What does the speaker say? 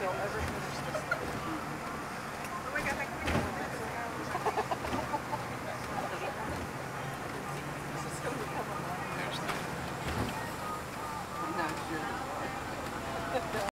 they'll ever finish